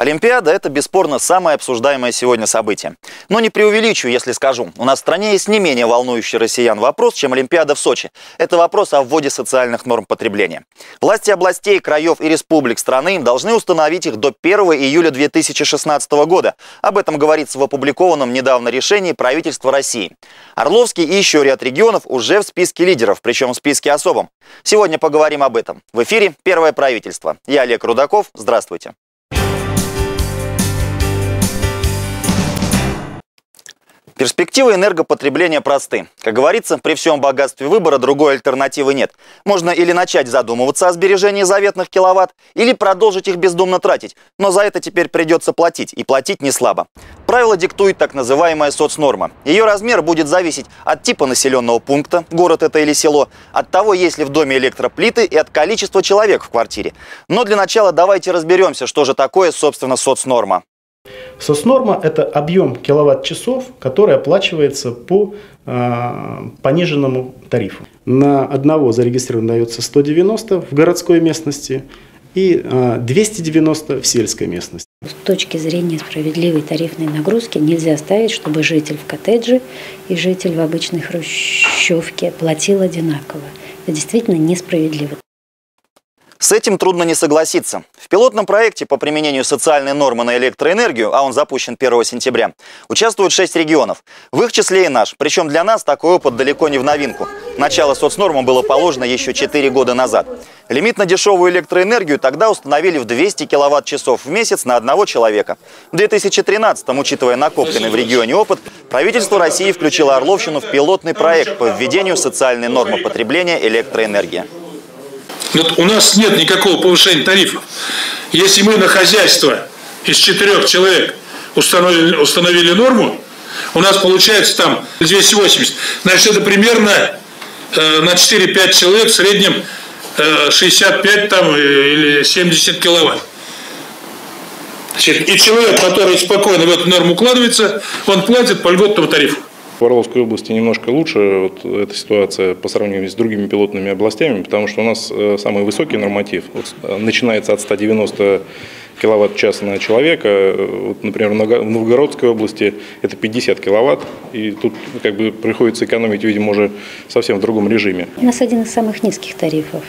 Олимпиада – это бесспорно самое обсуждаемое сегодня событие. Но не преувеличу, если скажу, у нас в стране есть не менее волнующий россиян вопрос, чем Олимпиада в Сочи. Это вопрос о вводе социальных норм потребления. Власти областей, краев и республик страны должны установить их до 1 июля 2016 года. Об этом говорится в опубликованном недавно решении правительства России. Орловский и еще ряд регионов уже в списке лидеров, причем в списке особом. Сегодня поговорим об этом. В эфире «Первое правительство». Я Олег Рудаков. Здравствуйте. Перспективы энергопотребления просты. Как говорится, при всем богатстве выбора другой альтернативы нет. Можно или начать задумываться о сбережении заветных киловатт, или продолжить их бездумно тратить. Но за это теперь придется платить, и платить не слабо. Правило диктует так называемая соцнорма. Ее размер будет зависеть от типа населенного пункта, город это или село, от того, есть ли в доме электроплиты и от количества человек в квартире. Но для начала давайте разберемся, что же такое, собственно, соцнорма. Соцнорма – это объем киловатт-часов, который оплачивается по э, пониженному тарифу. На одного зарегистрировано дается 190 в городской местности и э, 290 в сельской местности. С точки зрения справедливой тарифной нагрузки нельзя ставить, чтобы житель в коттедже и житель в обычной хрущевке платил одинаково. Это действительно несправедливо. С этим трудно не согласиться. В пилотном проекте по применению социальной нормы на электроэнергию, а он запущен 1 сентября, участвуют 6 регионов. В их числе и наш. Причем для нас такой опыт далеко не в новинку. Начало соцнормы было положено еще 4 года назад. Лимит на дешевую электроэнергию тогда установили в 200 киловатт-часов в месяц на одного человека. В 2013 учитывая накопленный в регионе опыт, правительство России включило Орловщину в пилотный проект по введению социальной нормы потребления электроэнергии. Вот у нас нет никакого повышения тарифов. Если мы на хозяйство из четырех человек установили, установили норму, у нас получается там 280. Значит, это примерно э, на 4-5 человек в среднем э, 65 там, э, или 70 киловатт. Значит, и человек, который спокойно в эту норму укладывается, он платит по льготному тарифу. В Орловской области немножко лучше вот эта ситуация по сравнению с другими пилотными областями, потому что у нас э, самый высокий норматив вот, э, начинается от 190 киловатт-час на человека. Вот, например, в Новгородской области это 50 киловатт, и тут как бы приходится экономить, видимо, уже совсем в другом режиме. У нас один из самых низких тарифов.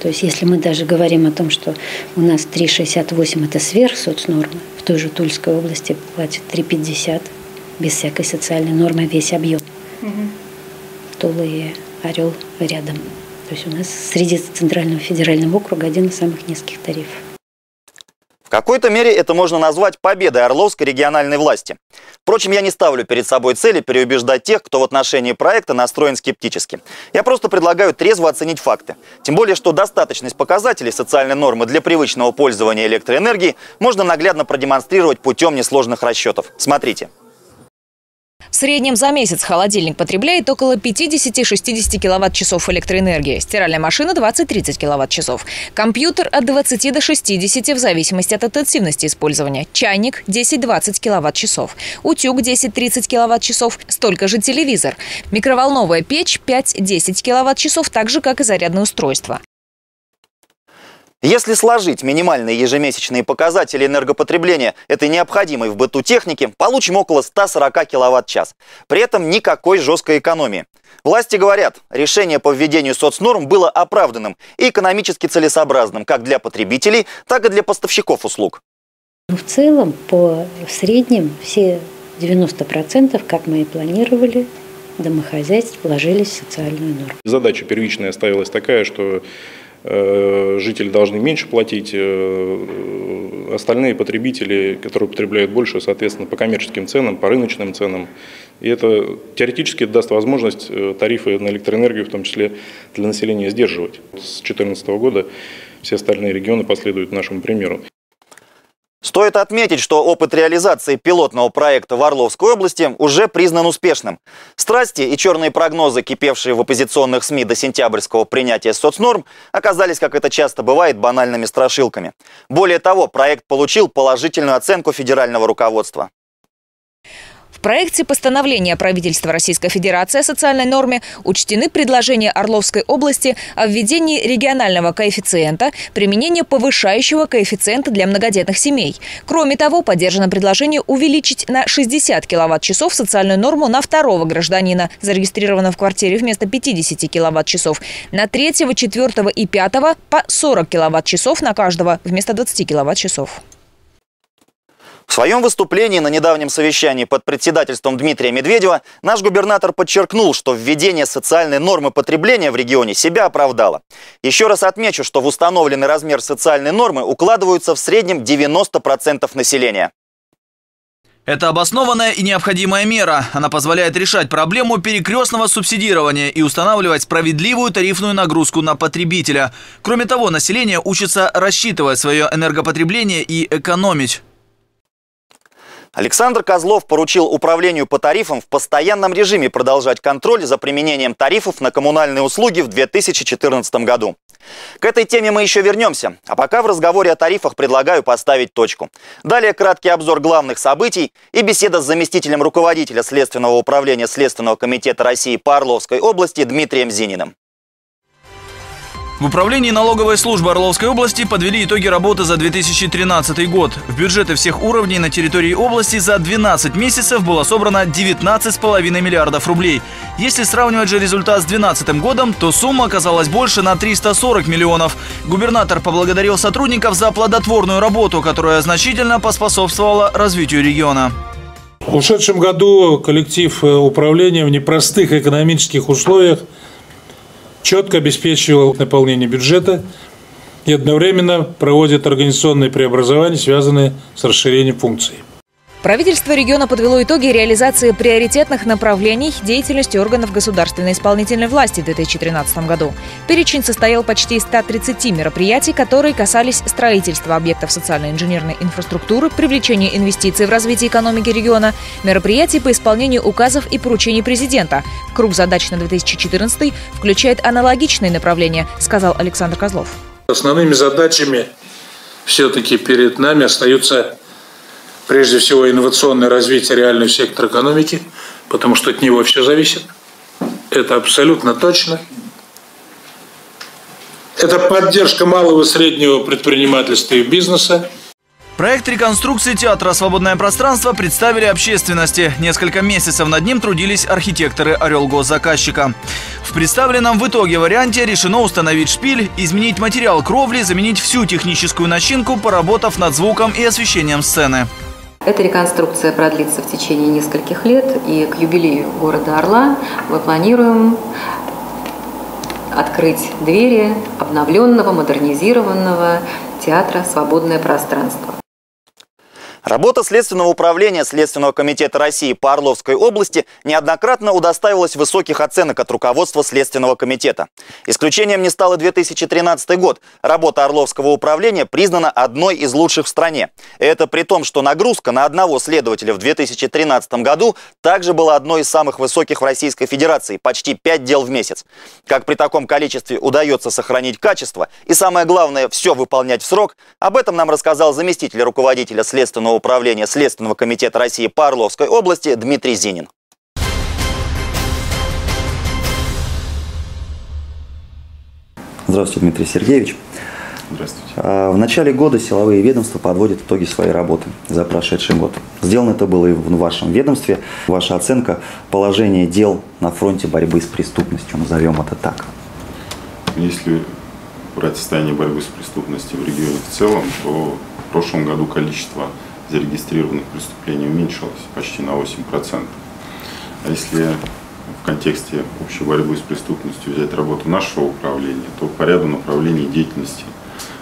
То есть если мы даже говорим о том, что у нас 3,68 это сверх соцнормы, в той же Тульской области платят 3,50 без всякой социальной нормы весь объем. Угу. Тула и Орел рядом. То есть у нас среди Центрального федерального округа один из самых низких тарифов. В какой-то мере это можно назвать победой Орловской региональной власти. Впрочем, я не ставлю перед собой цели переубеждать тех, кто в отношении проекта настроен скептически. Я просто предлагаю трезво оценить факты. Тем более, что достаточность показателей социальной нормы для привычного пользования электроэнергией можно наглядно продемонстрировать путем несложных расчетов. Смотрите. Среднем за месяц холодильник потребляет около 50-60 киловатт-часов электроэнергии, стиральная машина 20-30 киловатт-часов, компьютер от 20 до 60 в зависимости от интенсивности использования, чайник 10-20 киловатт-часов, утюг 10-30 киловатт-часов, столько же телевизор, микроволновая печь 5-10 киловатт-часов, так же, как и зарядное устройство. Если сложить минимальные ежемесячные показатели энергопотребления этой необходимой в быту техники, получим около 140 киловатт-час. При этом никакой жесткой экономии. Власти говорят, решение по введению соцнорм было оправданным и экономически целесообразным как для потребителей, так и для поставщиков услуг. В целом, по в среднем все 90%, как мы и планировали, домохозяйств вложились в социальную норму. Задача первичная ставилась такая, что жители должны меньше платить, э, остальные потребители, которые потребляют больше, соответственно, по коммерческим ценам, по рыночным ценам. И это теоретически даст возможность э, тарифы на электроэнергию, в том числе для населения, сдерживать. С 2014 года все остальные регионы последуют нашему примеру. Стоит отметить, что опыт реализации пилотного проекта в Орловской области уже признан успешным. Страсти и черные прогнозы, кипевшие в оппозиционных СМИ до сентябрьского принятия соцнорм, оказались, как это часто бывает, банальными страшилками. Более того, проект получил положительную оценку федерального руководства. В проекте постановления правительства Российской Федерации о социальной норме учтены предложения Орловской области о введении регионального коэффициента, применении повышающего коэффициента для многодетных семей. Кроме того, поддержано предложение увеличить на 60 киловатт-часов социальную норму на второго гражданина, зарегистрированного в квартире вместо 50 киловатт-часов, на третьего, четвертого и пятого по 40 киловатт-часов на каждого вместо 20 киловатт-часов. В своем выступлении на недавнем совещании под председательством Дмитрия Медведева наш губернатор подчеркнул, что введение социальной нормы потребления в регионе себя оправдало. Еще раз отмечу, что в установленный размер социальной нормы укладываются в среднем 90% населения. Это обоснованная и необходимая мера. Она позволяет решать проблему перекрестного субсидирования и устанавливать справедливую тарифную нагрузку на потребителя. Кроме того, население учится рассчитывать свое энергопотребление и экономить. Александр Козлов поручил управлению по тарифам в постоянном режиме продолжать контроль за применением тарифов на коммунальные услуги в 2014 году. К этой теме мы еще вернемся, а пока в разговоре о тарифах предлагаю поставить точку. Далее краткий обзор главных событий и беседа с заместителем руководителя Следственного управления Следственного комитета России по Орловской области Дмитрием Зининым. В управлении налоговой службы Орловской области подвели итоги работы за 2013 год. В бюджеты всех уровней на территории области за 12 месяцев было собрано 19,5 миллиардов рублей. Если сравнивать же результат с 2012 годом, то сумма оказалась больше на 340 миллионов. Губернатор поблагодарил сотрудников за плодотворную работу, которая значительно поспособствовала развитию региона. В ушедшем году коллектив э, управления в непростых экономических условиях – четко обеспечивал наполнение бюджета и одновременно проводит организационные преобразования, связанные с расширением функций. Правительство региона подвело итоги реализации приоритетных направлений деятельности органов государственной исполнительной власти в 2013 году. Перечень состоял почти из 130 мероприятий, которые касались строительства объектов социально-инженерной инфраструктуры, привлечения инвестиций в развитие экономики региона, мероприятий по исполнению указов и поручений президента. Круг задач на 2014 включает аналогичные направления, сказал Александр Козлов. Основными задачами все-таки перед нами остаются прежде всего инновационное развитие реального сектора экономики, потому что от него все зависит. Это абсолютно точно. Это поддержка малого и среднего предпринимательства и бизнеса. Проект реконструкции театра «Свободное пространство» представили общественности. Несколько месяцев над ним трудились архитекторы «Орел» госзаказчика. В представленном в итоге варианте решено установить шпиль, изменить материал кровли, заменить всю техническую начинку, поработав над звуком и освещением сцены. Эта реконструкция продлится в течение нескольких лет, и к юбилею города Орла мы планируем открыть двери обновленного, модернизированного театра «Свободное пространство». Работа Следственного управления Следственного комитета России по Орловской области неоднократно удостаивалась высоких оценок от руководства Следственного комитета. Исключением не стал и 2013 год. Работа Орловского управления признана одной из лучших в стране. Это при том, что нагрузка на одного следователя в 2013 году также была одной из самых высоких в Российской Федерации – почти 5 дел в месяц. Как при таком количестве удается сохранить качество и, самое главное, все выполнять в срок, об этом нам рассказал заместитель руководителя Следственного управления Следственного комитета России по Орловской области Дмитрий Зинин. Здравствуйте, Дмитрий Сергеевич. Здравствуйте. А, в начале года силовые ведомства подводят итоги своей работы за прошедший год. Сделано это было и в вашем ведомстве. Ваша оценка положения дел на фронте борьбы с преступностью, назовем это так. Если брать состояние борьбы с преступностью в регионе в целом, то в прошлом году количество зарегистрированных преступлений уменьшилось почти на 8%. А если в контексте общей борьбы с преступностью взять работу нашего управления, то по ряду направлений деятельности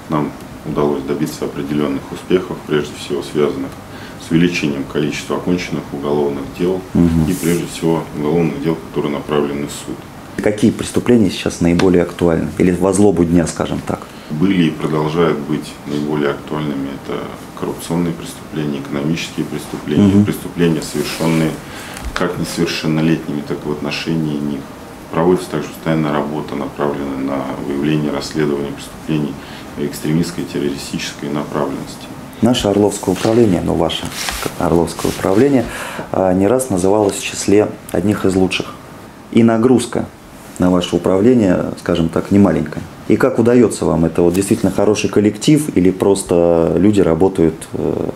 нам удалось добиться определенных успехов, прежде всего связанных с увеличением количества оконченных уголовных дел угу. и прежде всего уголовных дел, которые направлены в суд. Какие преступления сейчас наиболее актуальны? Или во злобу дня, скажем так? Были и продолжают быть наиболее актуальными. Это коррупционные преступления, экономические преступления, угу. преступления, совершенные как несовершеннолетними, так и в отношении них. Проводится также постоянная работа, направленная на выявление расследования преступлений экстремистской террористической направленности. Наше Орловское управление, ну ваше Орловское управление, а, не раз называлось в числе одних из лучших. И нагрузка на ваше управление, скажем так, не маленькая. И как удается вам? Это вот действительно хороший коллектив или просто люди работают э,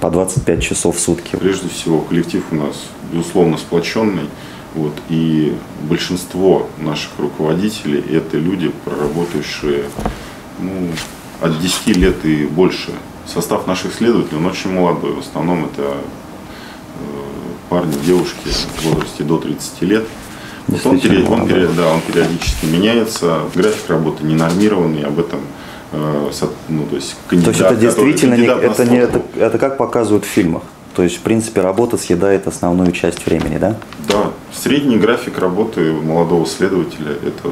по 25 часов в сутки? Прежде всего, коллектив у нас, безусловно, сплоченный. Вот, и большинство наших руководителей – это люди, проработавшие ну, от 10 лет и больше. Состав наших следователей, он очень молодой. В основном это э, парни, девушки в возрасте до 30 лет. Он, период, он, период, да, он периодически меняется, график работы не нормированный, об этом э, ну, то есть кандидат, То есть это действительно не, это, не, это, это как показывают в фильмах? То есть, в принципе, работа съедает основную часть времени, да? Да. Средний график работы молодого следователя – это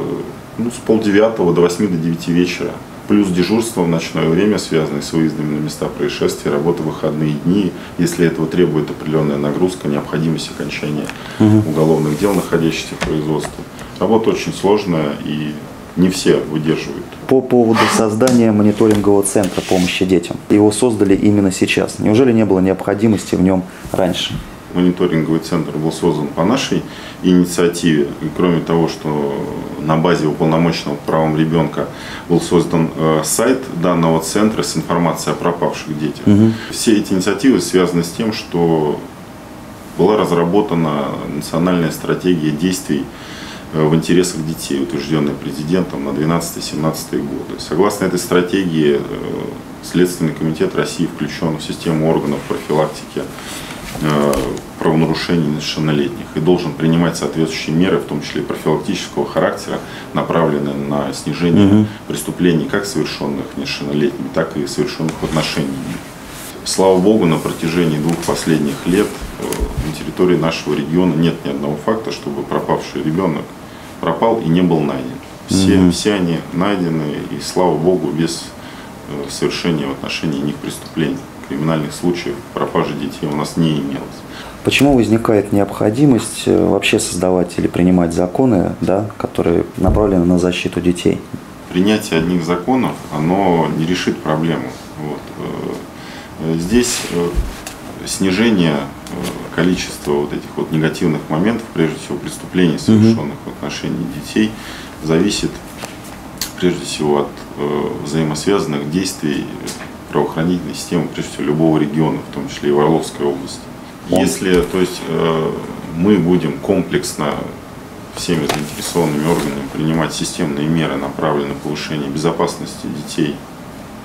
ну, с полдевятого до восьми до девяти вечера плюс дежурство в ночное время, связанное с выездами на места происшествия, работа в выходные дни, если этого требует определенная нагрузка, необходимость окончания угу. уголовных дел, находящихся в производстве. Работа очень сложная и не все выдерживают. По поводу создания мониторингового центра помощи детям. Его создали именно сейчас. Неужели не было необходимости в нем раньше? мониторинговый центр был создан по нашей инициативе. И кроме того, что на базе уполномоченного правом ребенка был создан э, сайт данного центра с информацией о пропавших детях. Угу. Все эти инициативы связаны с тем, что была разработана национальная стратегия действий э, в интересах детей, утвержденная президентом на 12-17 годы. Согласно этой стратегии, э, Следственный комитет России включен в систему органов профилактики правонарушений несовершеннолетних и должен принимать соответствующие меры, в том числе и профилактического характера, направленные на снижение угу. преступлений, как совершенных несовершеннолетними, так и совершенных в отношении них. Слава Богу, на протяжении двух последних лет э, на территории нашего региона нет ни одного факта, чтобы пропавший ребенок пропал и не был найден. Все, угу. все они найдены, и слава Богу, без э, совершения в отношении них преступлений криминальных случаев пропажи детей у нас не имелось. Почему возникает необходимость э, вообще создавать или принимать законы, да, которые направлены на защиту детей? Принятие одних законов, оно не решит проблему. Вот. Э, здесь э, снижение количества вот этих вот негативных моментов, прежде всего преступлений, совершенных угу. в отношении детей, зависит прежде всего от взаимосвязанных действий правоохранительной системы, прежде всего, любого региона, в том числе и в Орловской области. Если то есть, э, мы будем комплексно всеми заинтересованными органами принимать системные меры, направленные на повышение безопасности детей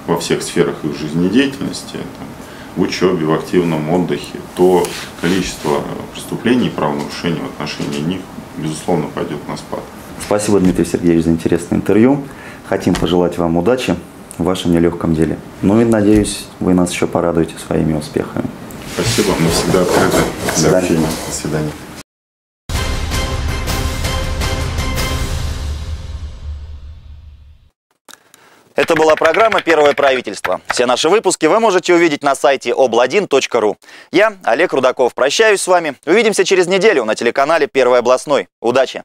во всех сферах их жизнедеятельности, там, в учебе, в активном отдыхе, то количество преступлений и правонарушений в отношении них, безусловно, пойдет на спад. Спасибо, Дмитрий Сергеевич, за интересное интервью. Хотим пожелать вам удачи в вашем нелегком деле. Ну и надеюсь, вы нас еще порадуете своими успехами. Спасибо, мы всегда открыты для общения. До свидания. Это была программа «Первое правительство». Все наши выпуски вы можете увидеть на сайте obl1.ru. Я, Олег Рудаков, прощаюсь с вами. Увидимся через неделю на телеканале «Первый областной». Удачи!